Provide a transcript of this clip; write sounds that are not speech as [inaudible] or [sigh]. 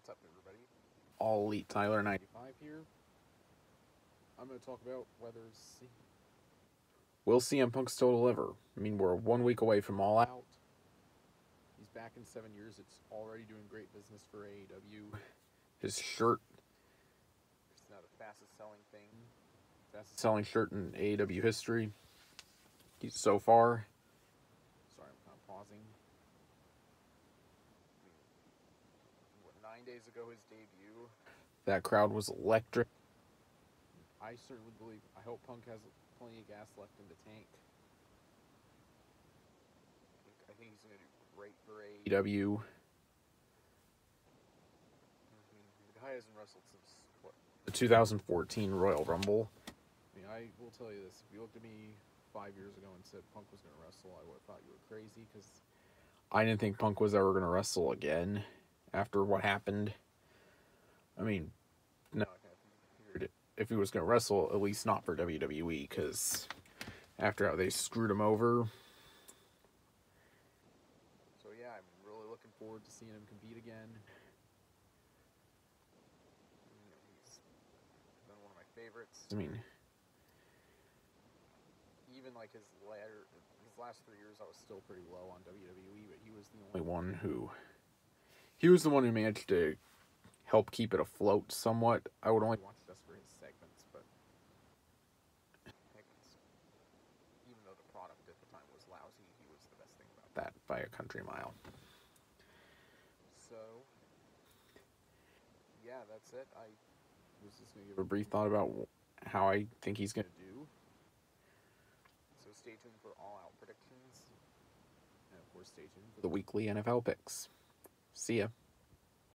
What's up, everybody? All Elite Tyler 95 here. I'm going to talk about whether C- will CM Punk's total ever. I mean, we're one week away from All Out. He's back in seven years. It's already doing great business for AEW. [laughs] His shirt It's now the fastest selling thing, fastest selling shirt in AEW history. He's so far. Sorry, I'm kind of pausing. What, nine days ago, his debut. That crowd was electric. I certainly believe. I hope Punk has plenty of gas left in the tank. I think, he's going to do great for AEW. Mm-hmm. The guy hasn't wrestled since what? The 2014 Royal Rumble. I mean, I will tell you this: if you looked at me five years ago and said Punk was going to wrestle, I would have thought you were crazy because I didn't think Punk was ever going to wrestle again after what happened. I mean, no, if he was going to wrestle, at least not for WWE, because after how they screwed him over. So yeah, I'm really looking forward to seeing him compete again. He's been one of my favorites. I mean, even like his latter, his last three years, I was still pretty low on WWE, but he was the only one who, he was the one who managed to help keep it afloat somewhat. I would only watch just for his segments, but even though the product at the time was lousy, he was the best thing about that by a country mile. So, yeah, that's it. I was just going to give a brief thought about how I think he's going to do. So stay tuned for all out predictions. And of course, stay tuned for the weekly NFL picks. See ya.